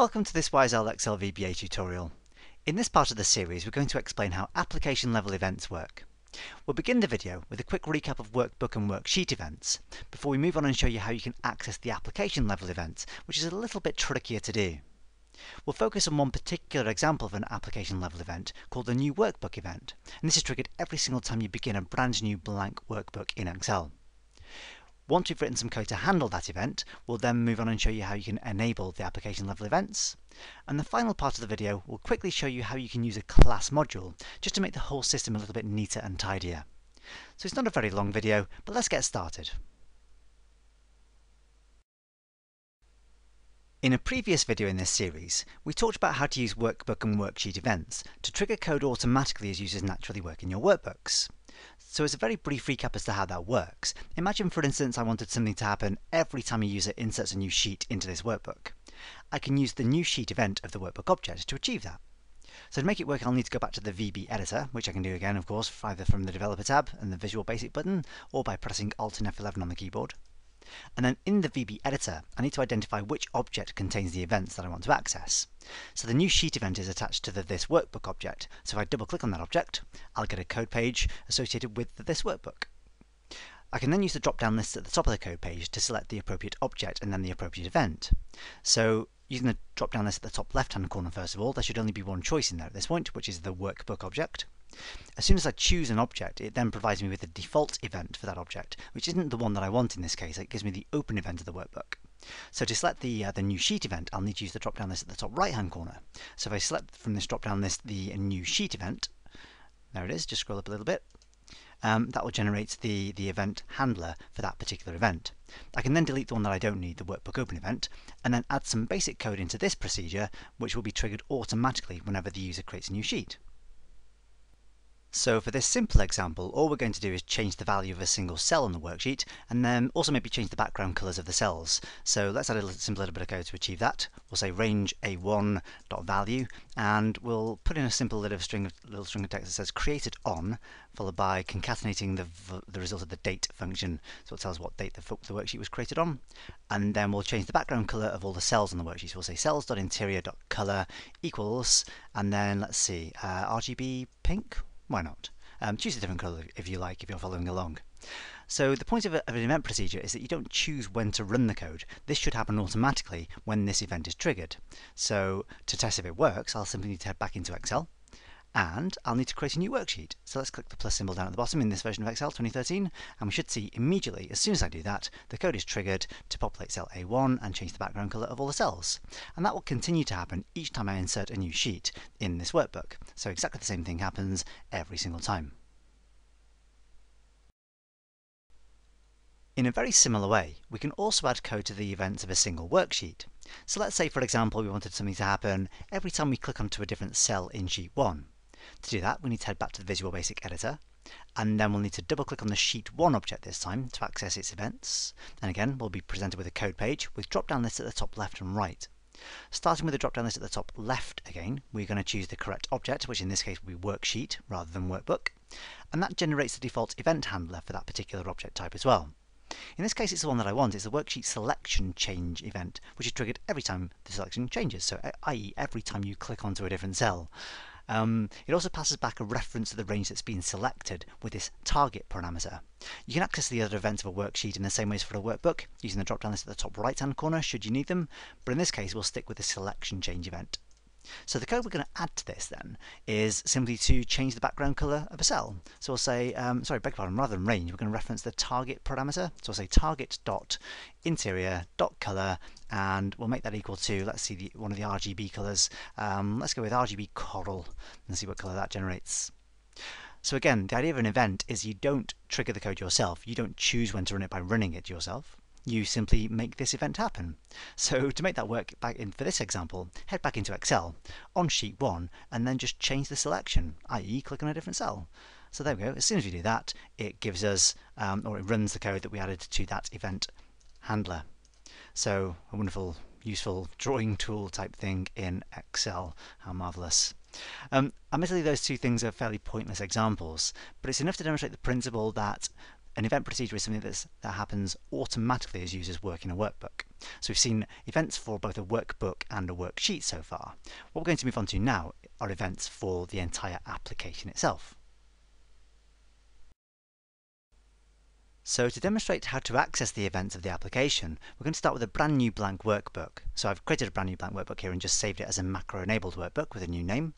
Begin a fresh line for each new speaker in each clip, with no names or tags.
Welcome to this Wise Owl Excel VBA tutorial. In this part of the series we're going to explain how application level events work. We'll begin the video with a quick recap of workbook and worksheet events before we move on and show you how you can access the application level events, which is a little bit trickier to do. We'll focus on one particular example of an application level event called the new workbook event, and this is triggered every single time you begin a brand new blank workbook in Excel. Once we've written some code to handle that event, we'll then move on and show you how you can enable the application level events. And the final part of the video will quickly show you how you can use a class module, just to make the whole system a little bit neater and tidier. So it's not a very long video, but let's get started. In a previous video in this series, we talked about how to use workbook and worksheet events to trigger code automatically as users naturally work in your workbooks. So as a very brief recap as to how that works, imagine for instance I wanted something to happen every time a user inserts a new sheet into this workbook. I can use the new sheet event of the workbook object to achieve that. So to make it work I'll need to go back to the VB editor, which I can do again of course either from the developer tab and the Visual Basic button, or by pressing Alt and F11 on the keyboard. And then in the VB editor, I need to identify which object contains the events that I want to access. So the new sheet event is attached to the this workbook object. So if I double click on that object, I'll get a code page associated with this workbook. I can then use the drop-down list at the top of the code page to select the appropriate object and then the appropriate event. So using the drop-down list at the top left-hand corner first of all, there should only be one choice in there at this point, which is the workbook object. As soon as I choose an object, it then provides me with a default event for that object, which isn't the one that I want in this case. It gives me the open event of the workbook. So to select the, uh, the new sheet event, I'll need to use the drop-down list at the top right-hand corner. So if I select from this drop-down list the new sheet event, there it is, just scroll up a little bit, um, that will generate the, the event handler for that particular event. I can then delete the one that I don't need, the workbook open event, and then add some basic code into this procedure, which will be triggered automatically whenever the user creates a new sheet. So for this simple example, all we're going to do is change the value of a single cell on the worksheet, and then also maybe change the background colours of the cells. So let's add a little, simple little bit of code to achieve that. We'll say range a1.value, and we'll put in a simple little string of, little string of text that says created on, followed by concatenating the, the result of the date function. So it tells what date the, the worksheet was created on. And then we'll change the background colour of all the cells on the worksheet. So we'll say cells.interior.color equals, and then let's see, uh, RGB pink why not? Um, choose a different colour if you like, if you're following along. So the point of, a, of, an event procedure is that you don't choose when to run the code. This should happen automatically when this event is triggered. So to test if it works, I'll simply need to head back into Excel and I'll need to create a new worksheet. So let's click the plus symbol down at the bottom in this version of Excel 2013 and we should see immediately as soon as I do that the code is triggered to populate cell A1 and change the background colour of all the cells. And that will continue to happen each time I insert a new sheet in this workbook. So exactly the same thing happens every single time. In a very similar way, we can also add code to the events of a single worksheet. So let's say, for example, we wanted something to happen every time we click onto a different cell in sheet 1. To do that, we need to head back to the Visual Basic Editor, and then we'll need to double click on the Sheet 1 object this time to access its events. And again, we'll be presented with a code page with drop-down lists at the top left and right. Starting with the drop-down list at the top left again, we're going to choose the correct object, which in this case will be worksheet rather than workbook, and that generates the default event handler for that particular object type as well. In this case, it's the one that I want. It's the worksheet selection change event, which is triggered every time the selection changes, so i.e. every time you click onto a different cell. Um, it also passes back a reference to the range that's been selected with this target parameter. You can access the other events of a worksheet in the same way as for a workbook, using the drop-down list at the top right-hand corner should you need them, but in this case we'll stick with the selection change event. So the code we're going to add to this then is simply to change the background color of a cell. So we'll say, um, sorry, beg pardon, rather than range, we're going to reference the target parameter. So we'll say target dot interior dot color, and we'll make that equal to, let's see, the, one of the RGB colors. Um, let's go with RGB coral and see what color that generates. So again, the idea of an event is you don't trigger the code yourself. You don't choose when to run it by running it yourself you simply make this event happen. So to make that work back in for this example, head back into Excel on sheet 1 and then just change the selection, i.e. click on a different cell. So there we go, as soon as we do that, it gives us, um, or it runs the code that we added to that event handler. So a wonderful, useful drawing tool type thing in Excel. How marvellous. Um, admittedly, those two things are fairly pointless examples, but it's enough to demonstrate the principle that an event procedure is something that's, that happens automatically as users work in a workbook. So we've seen events for both a workbook and a worksheet so far. What we're going to move on to now are events for the entire application itself. So to demonstrate how to access the events of the application, we're going to start with a brand new blank workbook. So I've created a brand new blank workbook here and just saved it as a macro-enabled workbook with a new name.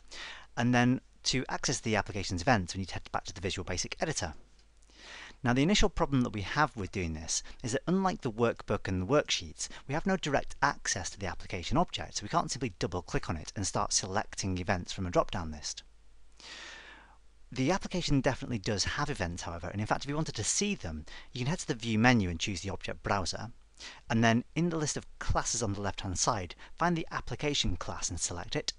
And then to access the application's events, we need to head back to the Visual Basic Editor. Now the initial problem that we have with doing this is that unlike the workbook and the worksheets, we have no direct access to the application object, so we can't simply double click on it and start selecting events from a drop-down list. The application definitely does have events, however, and in fact if you wanted to see them, you can head to the View menu and choose the Object Browser, and then in the list of classes on the left-hand side, find the application class and select it,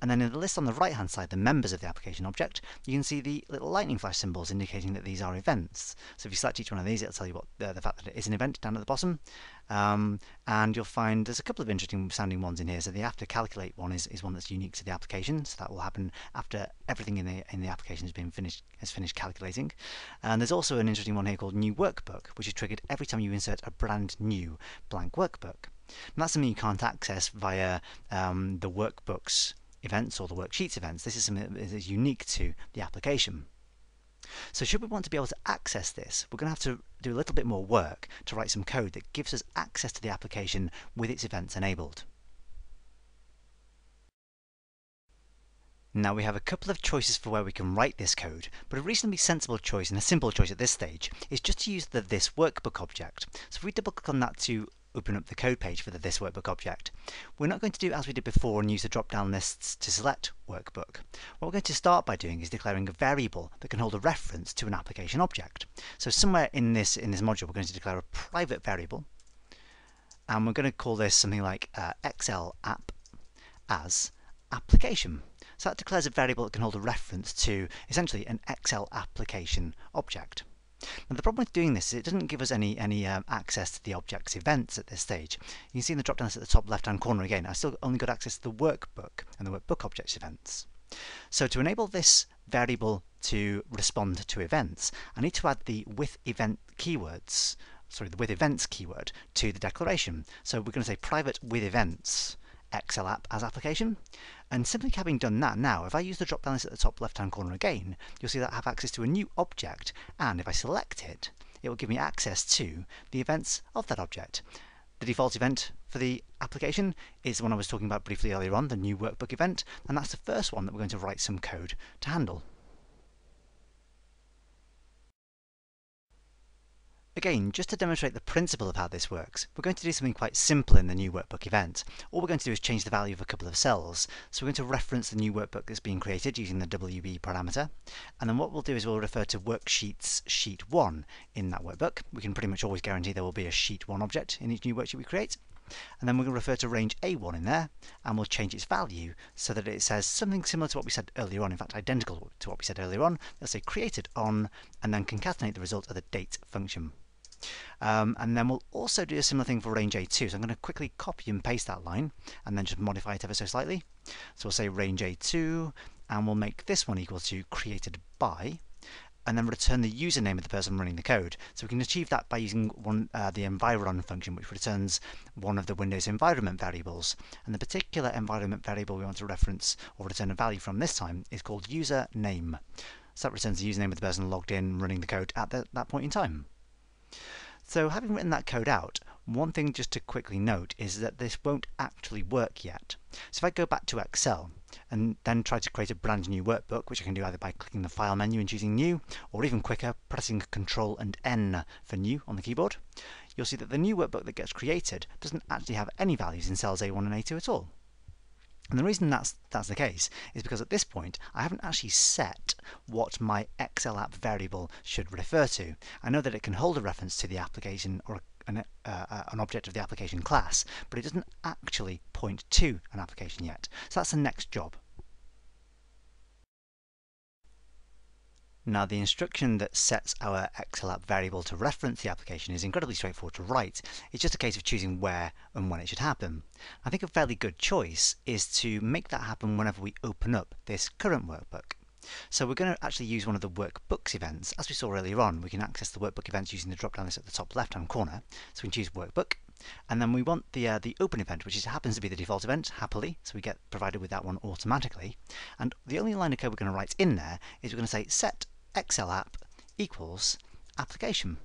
and then in the list on the right hand side, the members of the application object, you can see the little lightning flash symbols indicating that these are events. So if you select each one of these, it'll tell you what uh, the fact that it is an event down at the bottom. Um, and you'll find there's a couple of interesting sounding ones in here. So the after calculate one is, is one that's unique to the application. So that will happen after everything in the in the application has been finished has finished calculating. And there's also an interesting one here called new workbook, which is triggered every time you insert a brand new blank workbook. And that's something you can't access via um, the workbooks events or the worksheets events. This is something that is unique to the application. So should we want to be able to access this, we're going to have to do a little bit more work to write some code that gives us access to the application with its events enabled. Now we have a couple of choices for where we can write this code, but a reasonably sensible choice and a simple choice at this stage is just to use the this workbook object. So if we double click on that to open up the code page for the This Workbook object. We're not going to do as we did before and use the drop-down lists to select Workbook. What we're going to start by doing is declaring a variable that can hold a reference to an application object. So somewhere in this, in this module we're going to declare a private variable and we're going to call this something like uh, app as application. So that declares a variable that can hold a reference to essentially an Excel application object. Now the problem with doing this is it doesn't give us any, any um, access to the object's events at this stage. You can see in the drop down at the top left hand corner again, I still only got access to the workbook and the workbook object's events. So to enable this variable to respond to events, I need to add the with event keywords, sorry, the with events keyword to the declaration. So we're going to say private with events XL app as application. And simply having done that now, if I use the drop down list at the top left hand corner again, you'll see that I have access to a new object, and if I select it, it will give me access to the events of that object. The default event for the application is the one I was talking about briefly earlier on, the new workbook event, and that's the first one that we're going to write some code to handle. Again, just to demonstrate the principle of how this works, we're going to do something quite simple in the new workbook event. All we're going to do is change the value of a couple of cells. So we're going to reference the new workbook that's being created using the WB parameter. And then what we'll do is we'll refer to worksheets sheet 1 in that workbook. We can pretty much always guarantee there will be a sheet 1 object in each new worksheet we create. And then we're going to refer to range A1 in there, and we'll change its value so that it says something similar to what we said earlier on, in fact identical to what we said earlier on. Let's say created on, and then concatenate the result of the date function. Um, and then we'll also do a similar thing for range A2. So I'm going to quickly copy and paste that line and then just modify it ever so slightly. So we'll say range A2 and we'll make this one equal to created by and then return the username of the person running the code. So we can achieve that by using one, uh, the environ function, which returns one of the Windows environment variables. And the particular environment variable we want to reference or return a value from this time is called username. So that returns the username of the person logged in running the code at the, that point in time. So having written that code out, one thing just to quickly note is that this won't actually work yet. So if I go back to Excel and then try to create a brand new workbook, which I can do either by clicking the File menu and choosing New, or even quicker, pressing Control and N for New on the keyboard, you'll see that the new workbook that gets created doesn't actually have any values in cells A1 and A2 at all. And the reason that's, that's the case is because at this point I haven't actually set what my XL app variable should refer to. I know that it can hold a reference to the application or an, uh, an object of the application class, but it doesn't actually point to an application yet. So that's the next job. Now the instruction that sets our XLApp variable to reference the application is incredibly straightforward to write. It's just a case of choosing where and when it should happen. I think a fairly good choice is to make that happen whenever we open up this current workbook. So we're going to actually use one of the workbooks events. As we saw earlier on, we can access the workbook events using the drop-down list at the top left-hand corner. So we can choose workbook, and then we want the uh, the open event, which is, happens to be the default event, happily, so we get provided with that one automatically. And the only line of code we're going to write in there is we're going to say set Excel app equals application.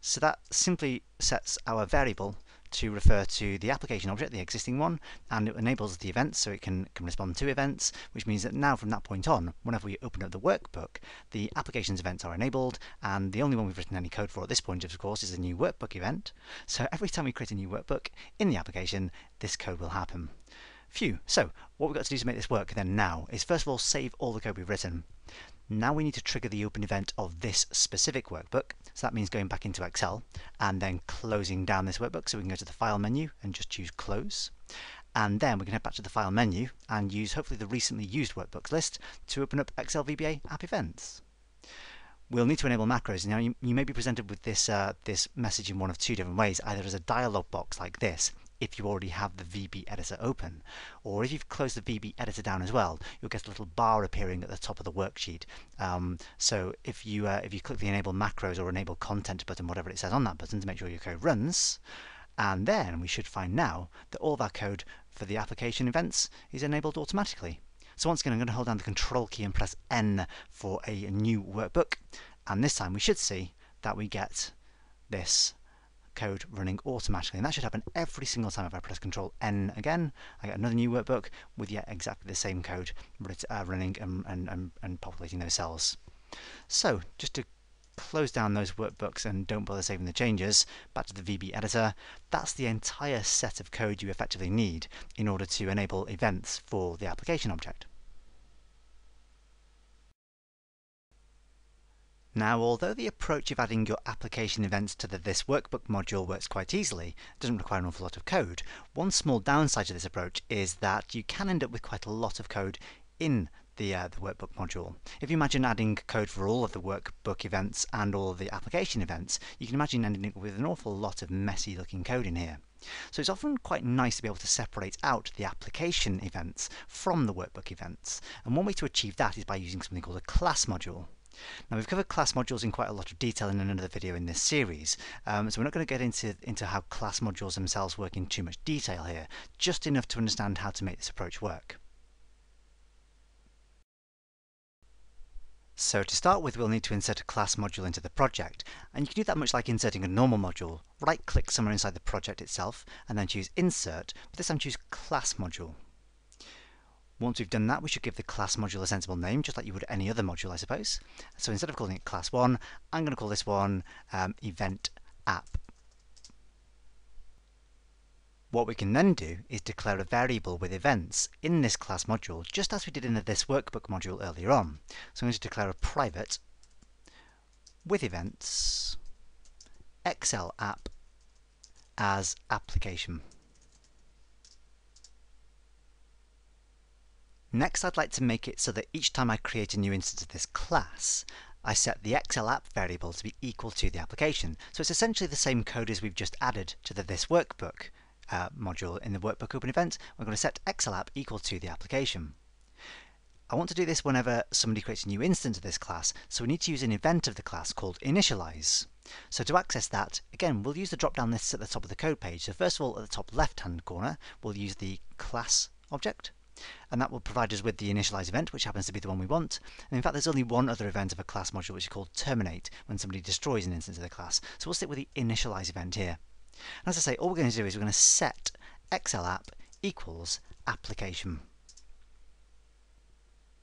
So that simply sets our variable to refer to the application object, the existing one, and it enables the events so it can, can respond to events, which means that now from that point on, whenever we open up the workbook, the applications events are enabled, and the only one we've written any code for at this point, of course, is a new workbook event. So every time we create a new workbook in the application, this code will happen. Phew. So what we've got to do to make this work then now is first of all save all the code we've written. Now we need to trigger the open event of this specific workbook. So that means going back into Excel and then closing down this workbook. So we can go to the File menu and just choose Close. And then we can head back to the File menu and use hopefully the recently used workbooks list to open up Excel VBA app events. We'll need to enable macros. Now you, you may be presented with this, uh, this message in one of two different ways, either as a dialog box like this, if you already have the VB editor open. Or if you've closed the VB editor down as well, you'll get a little bar appearing at the top of the worksheet. Um, so if you uh, if you click the enable macros or enable content button, whatever it says on that button to make sure your code runs, and then we should find now that all of our code for the application events is enabled automatically. So once again, I'm going to hold down the control key and press N for a new workbook. And this time we should see that we get this code running automatically. And that should happen every single time if I press Control N again. I get another new workbook with yet exactly the same code uh, running and, and, and populating those cells. So just to close down those workbooks and don't bother saving the changes, back to the VB editor, that's the entire set of code you effectively need in order to enable events for the application object. Now, although the approach of adding your application events to the This Workbook module works quite easily, doesn't require an awful lot of code, one small downside to this approach is that you can end up with quite a lot of code in the, uh, the workbook module. If you imagine adding code for all of the workbook events and all of the application events, you can imagine ending up with an awful lot of messy looking code in here. So it's often quite nice to be able to separate out the application events from the workbook events. And one way to achieve that is by using something called a class module. Now we've covered class modules in quite a lot of detail in another video in this series, um, so we're not going to get into, into how class modules themselves work in too much detail here, just enough to understand how to make this approach work. So to start with, we'll need to insert a class module into the project, and you can do that much like inserting a normal module. Right-click somewhere inside the project itself, and then choose Insert, but this time choose Class Module. Once we've done that, we should give the class module a sensible name, just like you would any other module, I suppose. So instead of calling it class 1, I'm going to call this one um, event app. What we can then do is declare a variable with events in this class module, just as we did in the this workbook module earlier on. So I'm going to declare a private with events Excel app as application. Next, I'd like to make it so that each time I create a new instance of this class, I set the Excel app variable to be equal to the application. So it's essentially the same code as we've just added to the this workbook uh, module in the workbook open event. We're going to set Excel app equal to the application. I want to do this whenever somebody creates a new instance of this class, so we need to use an event of the class called initialize. So to access that, again, we'll use the drop-down lists at the top of the code page. So first of all, at the top left-hand corner, we'll use the class object and that will provide us with the initialize event, which happens to be the one we want. And in fact, there's only one other event of a class module, which is called terminate, when somebody destroys an instance of the class. So we'll stick with the initialize event here. And as I say, all we're going to do is we're going to set Excel app equals application.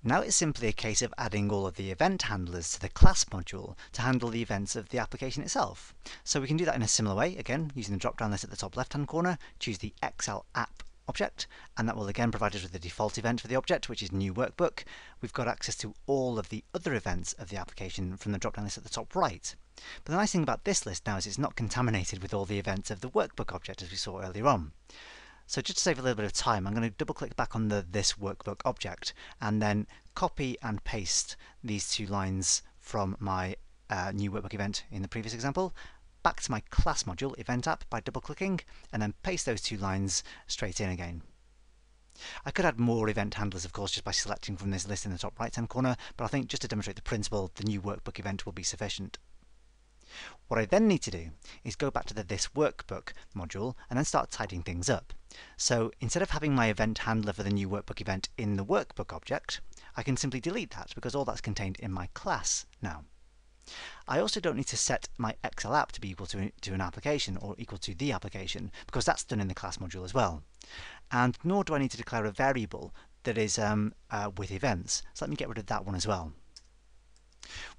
Now it's simply a case of adding all of the event handlers to the class module to handle the events of the application itself. So we can do that in a similar way, again, using the drop-down list at the top left-hand corner, choose the Excel app object, and that will again provide us with the default event for the object, which is new workbook. We've got access to all of the other events of the application from the drop-down list at the top right. But the nice thing about this list now is it's not contaminated with all the events of the workbook object as we saw earlier on. So just to save a little bit of time, I'm going to double click back on the this workbook object and then copy and paste these two lines from my uh, new workbook event in the previous example back to my class module, event app, by double clicking, and then paste those two lines straight in again. I could add more event handlers, of course, just by selecting from this list in the top right-hand corner, but I think just to demonstrate the principle, the new workbook event will be sufficient. What I then need to do is go back to the This Workbook module and then start tidying things up. So instead of having my event handler for the new workbook event in the workbook object, I can simply delete that because all that's contained in my class now. I also don't need to set my Excel app to be equal to, to an application or equal to the application because that's done in the class module as well. And nor do I need to declare a variable that is um, uh, with events. So let me get rid of that one as well.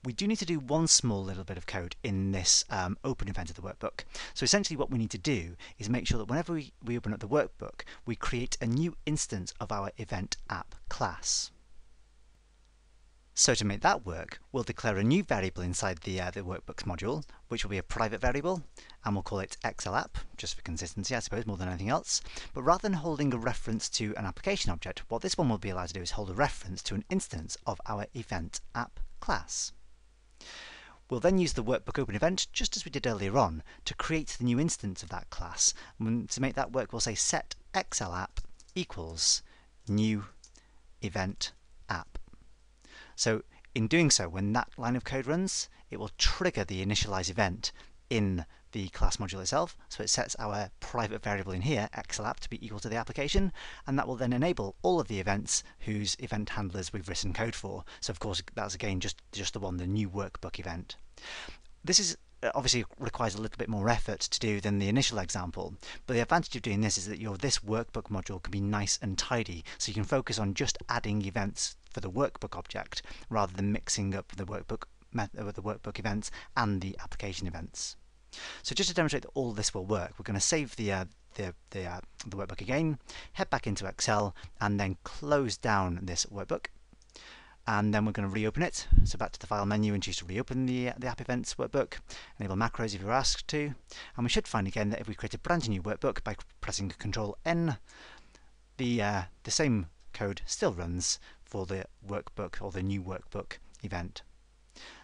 We do need to do one small little bit of code in this um, open event of the workbook. So essentially what we need to do is make sure that whenever we, we open up the workbook, we create a new instance of our event app class. So to make that work, we'll declare a new variable inside the, uh, the workbooks module, which will be a private variable, and we'll call it XLApp, just for consistency, I suppose, more than anything else. But rather than holding a reference to an application object, what this one will be allowed to do is hold a reference to an instance of our event app class. We'll then use the workbook open event, just as we did earlier on, to create the new instance of that class. And to make that work, we'll say set XLApp equals new event app. So in doing so, when that line of code runs, it will trigger the initialize event in the class module itself. So it sets our private variable in here, XLApp, to be equal to the application, and that will then enable all of the events whose event handlers we've written code for. So of course, that's again just, just the one, the new workbook event. This is uh, obviously requires a little bit more effort to do than the initial example, but the advantage of doing this is that your this workbook module can be nice and tidy, so you can focus on just adding events for the workbook object rather than mixing up the workbook uh, the workbook events and the application events. So just to demonstrate that all this will work, we're going to save the uh, the the, uh, the workbook again, head back into Excel, and then close down this workbook. And then we're going to reopen it. So back to the File menu and choose to reopen the, uh, the App Events workbook. Enable macros if you're asked to. And we should find again that if we create a brand new workbook by pressing Control N, the uh, the same code still runs for the workbook or the new workbook event.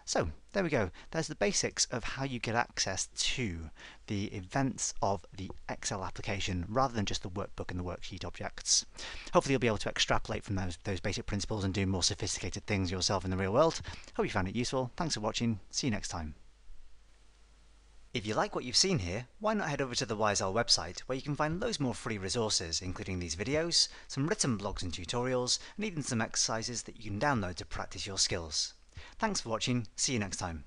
So there we go. There's the basics of how you get access to the events of the Excel application rather than just the workbook and the worksheet objects. Hopefully you'll be able to extrapolate from those, those basic principles and do more sophisticated things yourself in the real world. Hope you found it useful. Thanks for watching. See you next time. If you like what you've seen here, why not head over to the Wise Owl website where you can find loads more free resources including these videos, some written blogs and tutorials, and even some exercises that you can download to practice your skills. Thanks for watching, see you next time.